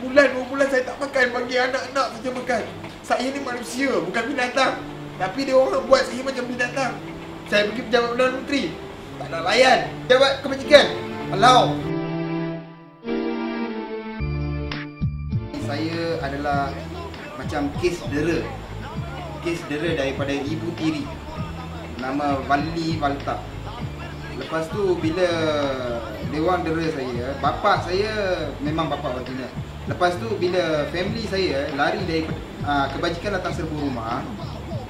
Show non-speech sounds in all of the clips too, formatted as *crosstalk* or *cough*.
Sebulan, dua bulan saya tak makan Bagi anak-anak saja makan. Saya ni manusia, bukan binatang. Tapi dia orang buat saya macam binatang. Saya pergi pejabat Perdana Menteri. Tak nak layan. Pejabat kebajikan. Alau. Saya adalah Macam kes dera. Kes dera daripada ibu tiri. Nama Wali Walta Lepas tu bila dia orang dera saya, bapa saya memang bapa original. Lepas tu bila family saya lari dari uh, kebajikan datang serbu rumah,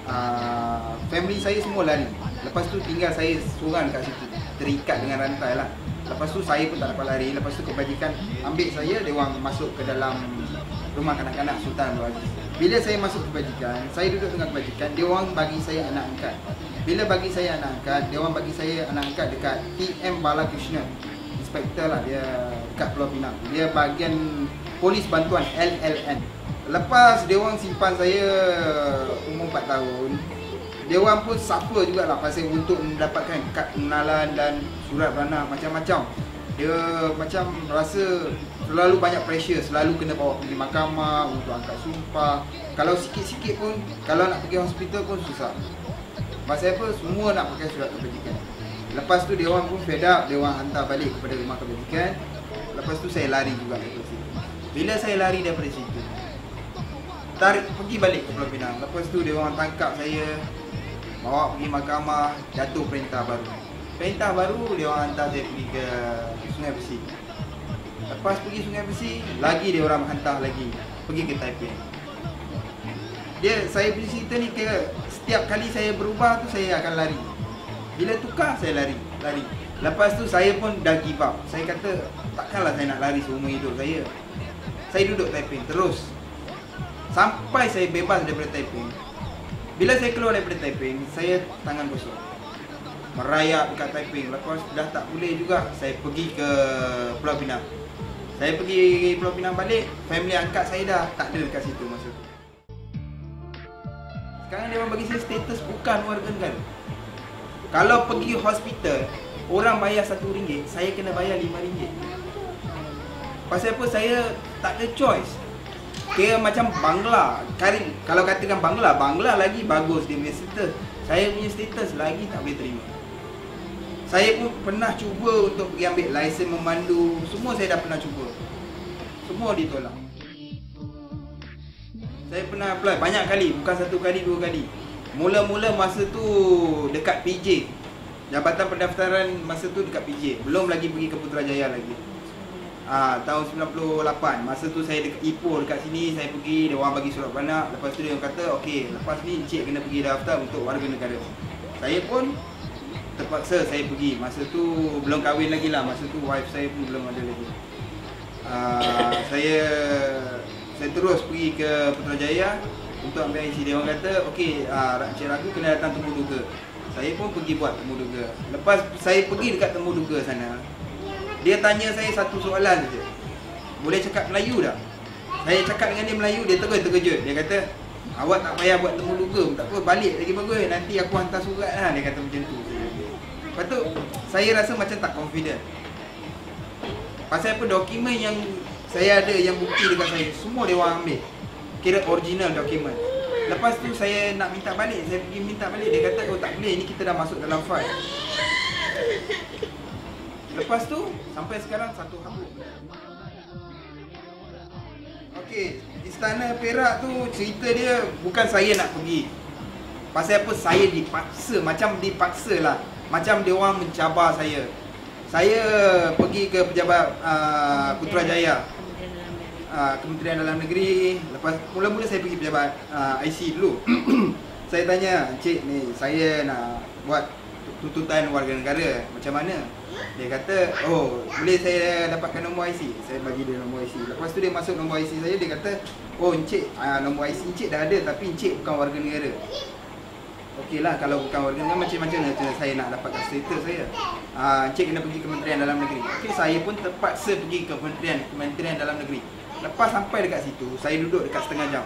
uh, family saya semua lari. Lepas tu tinggal saya seorang kat situ, terikat dengan rantai lah. Lepas tu saya pun tak dapat lari. Lepas tu kebajikan ambil saya, dia orang masuk ke dalam rumah kanak-kanak Sultan Abdul Aziz. Bila saya masuk kebajikan, saya duduk dengan kebajikan, dia orang bagi saya anak angkat. Bila bagi saya anak angkat, dia orang bagi saya anak angkat dekat TM Balakrishna. Inspektor lah dia dekat Pulau Pinang. Dia bahagian polis bantuan LLN. Lepas dia orang simpan saya umur 4 tahun, dia orang pun suffer jugalah pasal untuk mendapatkan kad pengenalan dan surat beranak macam-macam. Dia macam rasa terlalu banyak pressure selalu kena bawa pergi mahkamah untuk angkat sumpah. Kalau sikit-sikit pun kalau nak pergi hospital pun susah. Pasal apa? Semua nak pakai surat kebajikan. Lepas tu dia orang pun fed up dia orang hantar balik kepada rumah kebajikan. Lepas tu saya lari juga. situ bila saya lari daripada situ tarik pergi balik ke Pulau Pinang lepas tu dia orang tangkap saya bawa pergi mahkamah jatuh perintah baru perintah baru dia orang hantar saya pergi ke Sungai Besi Lepas pergi Sungai Besi, lagi dia orang hantar lagi pergi ke Taipei. Dia saya punya cerita ni kira setiap kali saya berubah tu saya akan lari. Bila tukar saya lari, lari. Lepas tu saya pun dah give up. Saya kata takkanlah saya nak lari seumur hidup saya. Saya duduk Taipei terus. Sampai saya bebas daripada Taipei. Bila saya keluar daripada Taipei, saya tangan kosong. Merayap dekat Taipei. Lepas dah tak boleh juga, saya pergi ke Pulau Pinang. Saya pergi Pulau Pinang balik, family angkat saya dah tak ada dekat situ masa tu. Sekarang dia orang bagi saya status bukan warga negara. Kalau pergi hospital, orang bayar RM1, saya kena bayar RM5. Pasal apa saya tak ada choice. Kira macam Bangla. Kari, kalau katakan Bangla, Bangla lagi bagus dia punya status. Saya punya status lagi tak boleh terima. Saya pun pernah cuba untuk pergi ambil lesen memandu. Semua saya dah pernah cuba. Semua ditolak. Saya pernah apply banyak kali, bukan satu kali, dua kali. Mula-mula masa tu dekat PJ. Jabatan Pendaftaran masa tu dekat PJ. Belum lagi pergi ke Putrajaya lagi. Ah, tahun 98. Masa tu saya dekat Ipoh dekat sini, saya pergi, dia orang bagi surat beranak. Lepas tu dia orang kata, "Okey, lepas ni encik kena pergi daftar untuk warga negara." Saya pun terpaksa saya pergi masa tu belum kahwin lagi lah masa tu wife saya pun belum ada lagi uh, saya saya terus pergi ke Putrajaya untuk ambil IC dia orang kata okey uh, Encik Ragu kena datang temu duga saya pun pergi buat temu duga lepas saya pergi dekat temu duga sana dia tanya saya satu soalan saja boleh cakap Melayu tak? Saya cakap dengan dia Melayu dia terus terkejut. Dia kata awak tak payah buat temu duga tak apa balik lagi bagus. Nanti aku hantar surat lah. Dia kata macam tu. Lepas tu saya rasa macam tak confident. Pasal apa? Dokumen yang saya ada yang bukti dekat saya Semua dia orang ambil. Kira original dokumen. Lepas tu saya nak minta balik. Saya pergi minta balik. Dia kata oh tak boleh. Ni kita dah masuk dalam file Lepas tu Sampai sekarang satu habuk Okey Istana Perak tu cerita dia Bukan saya nak pergi Pasal apa saya dipaksa Macam dipaksa lah macam dia orang mencabar saya. Saya pergi ke pejabat uh, Putrajaya. Uh, Kementerian Dalam Negeri. Lepas mula-mula saya pergi pejabat uh, IC dulu. *clears throat* saya tanya, "Cik ni saya nak buat tuntutan warga negara. Macam mana?" Dia kata, "Oh, boleh saya dapatkan nombor IC?" Saya bagi dia nombor IC. Lepas tu dia masuk nombor IC saya, dia kata, "Oh, encik, uh, nombor IC encik dah ada tapi encik bukan warga negara." Okey lah kalau bukan warga negara macam-macam mana saya nak dapatkan status saya. Ah, Encik kena pergi Kementerian Dalam Negeri. Okey, saya pun terpaksa pergi ke Kementerian Kementerian Dalam Negeri. Lepas sampai dekat situ, saya duduk dekat setengah jam.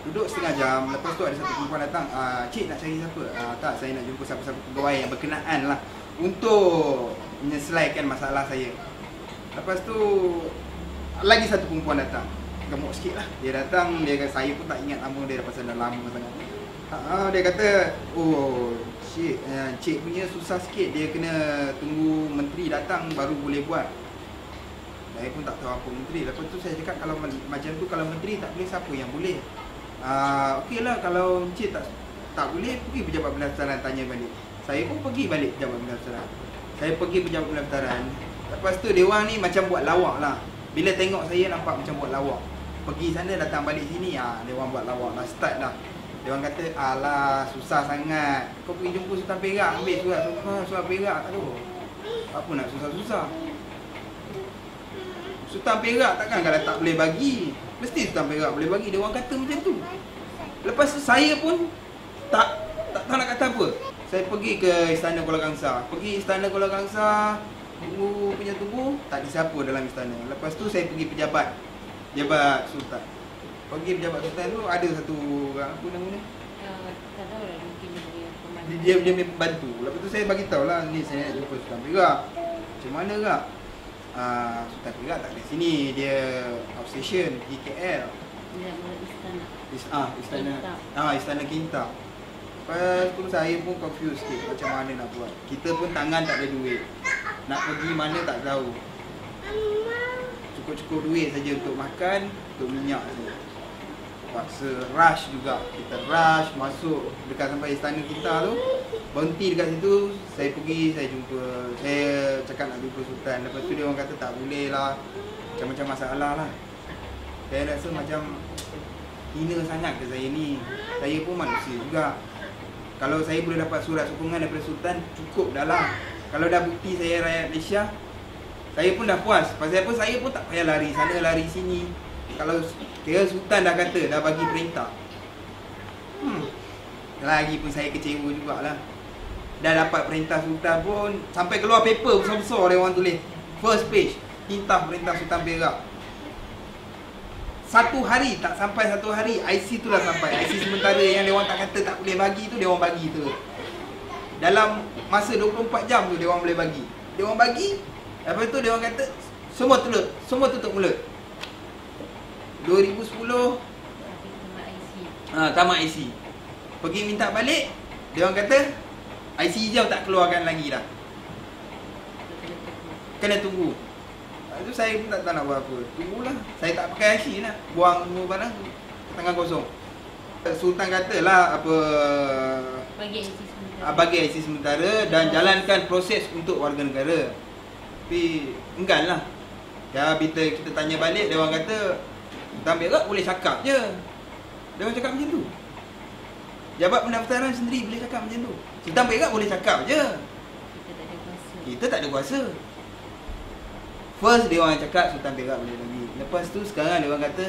Duduk setengah jam, lepas tu ada satu perempuan datang. Ah, Cik nak cari siapa? Ah, tak, saya nak jumpa siapa-siapa pegawai yang berkenaan lah untuk menyelesaikan masalah saya. Lepas tu lagi satu perempuan datang. gemuk sikit lah Dia datang, dia kata, saya pun tak ingat nama dia pasal dah lama sangat ha, Dia kata, oh cik, uh, cik punya susah sikit Dia kena tunggu menteri datang baru boleh buat Saya pun tak tahu apa menteri Lepas tu saya cakap kalau macam tu kalau menteri tak boleh siapa yang boleh uh, Okey lah kalau cik tak tak boleh pergi pejabat pendaftaran tanya balik. Saya pun pergi balik pejabat pendaftaran. Saya pergi pejabat pendaftaran. Lepas tu dewan ni macam buat lawak lah. Bila tengok saya nampak macam buat lawak. Pergi sana datang balik sini ah Dia orang buat lawak lah Start lah. Dia orang kata Alah susah sangat. Kau pergi jumpa Sultan Perak Ambil surat Sultan, surat Perak. Aduh Apa nak susah-susah. Sultan Perak takkan kalau tak boleh bagi Mesti Sultan Perak boleh bagi Dia orang kata macam tu. Lepas tu saya pun Tak tak tahu nak kata apa. Saya pergi ke Istana Kuala Kangsar Pergi Istana Kuala Kangsar tunggu punya tunggu tak ada siapa dalam istana. Lepas tu saya pergi pejabat. Pejabat sultan. Pergi pejabat sultan tu ada satu orang apa nama ni dia dia dia pembantu lepas tu saya bagi tahu lah ni saya nak jumpa sultan perak macam mana kak uh, sultan perak tak ada sini dia outstation di KL Ya, istana. Is, ah, istana. Ah, istana Kinta. Lepas tu saya pun confused sikit macam mana nak buat. Kita pun tangan tak ada duit. Nak pergi mana tak tahu. Cukup-cukup duit saja untuk makan, untuk minyak saja. Paksa rush juga. Kita rush masuk dekat sampai istana kita tu. Berhenti dekat situ, saya pergi, saya jumpa. Saya cakap nak jumpa sultan. Lepas tu dia orang kata tak boleh lah. Macam-macam masalah lah. Saya rasa macam hina sangat ke saya ni. Saya pun manusia juga kalau saya boleh dapat surat sokongan daripada Sultan cukup dah lah kalau dah bukti saya rakyat Malaysia saya pun dah puas pasal apa saya pun tak payah lari sana lari sini kalau kira Sultan dah kata dah bagi perintah hmm lagi pun saya kecewa jugalah dah dapat perintah Sultan pun sampai keluar paper besar-besar dia orang tulis. First page tintah perintah Sultan Perak. Satu hari tak sampai satu hari IC tu dah sampai. IC sementara yang dia orang tak kata tak boleh bagi tu dia orang bagi tu. Dalam masa 24 jam tu dia orang boleh bagi. Dia orang bagi lepas tu dia orang kata semua tutup semua tutup mulut. 2010 ha, tamat IC pergi minta balik dia orang kata IC hijau tak keluarkan lagi dah kena tunggu itu saya pun tak tahu nak buat apa. Tunggulah. Saya tak pakai IC lah. Buang semua barang tangan kosong. Sultan katalah apa bagi IC sementara. Ah, bagi IC sementara dan jalankan proses untuk warga negara. Tapi enggan lah. Ya bila kita tanya balik dia orang kata Sultan Perak boleh cakap je. Dia orang cakap macam tu. Jabat pendaftaran sendiri boleh cakap macam tu. Sultan Perak boleh cakap je. Kita tak ada kuasa. First dia orang cakap Sultan Perak boleh bagi. Lepas tu sekarang dia orang kata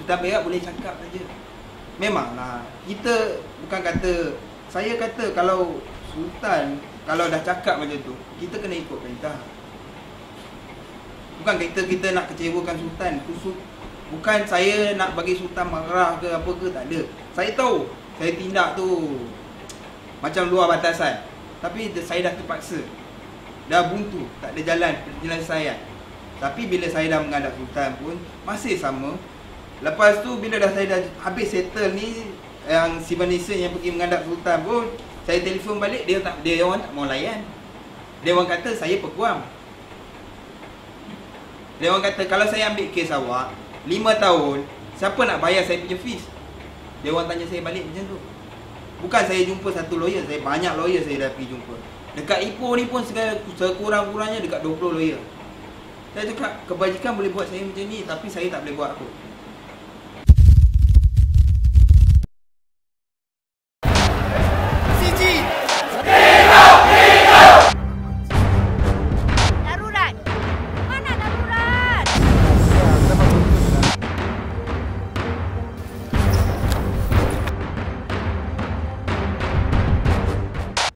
Sultan Perak boleh cakap saja. Memanglah kita bukan kata saya kata kalau sultan kalau dah cakap macam tu, kita kena ikut perintah. Bukan kita kita nak kecewakan sultan. Bukan saya nak bagi sultan marah ke apa ke tak ada. Saya tahu saya tindak tu macam luar batasan. Tapi saya dah terpaksa. Dah buntu, tak ada jalan penyelesaian. Tapi bila saya dah menghadap sultan pun masih sama. Lepas tu bila dah saya dah habis settle ni yang si Vanessa yang pergi menghadap sultan pun saya telefon balik dia tak dia orang tak mau layan. Dia orang kata saya peguam. Dia orang kata kalau saya ambil kes awak 5 tahun siapa nak bayar saya punya fees? Dia orang tanya saya balik macam tu. Bukan saya jumpa satu lawyer, saya banyak lawyer saya dah pergi jumpa. Dekat Ipoh ni pun sekurang-kurangnya dekat 20 lawyer. Saya cakap kebajikan boleh buat saya macam ni tapi saya tak boleh buat apa.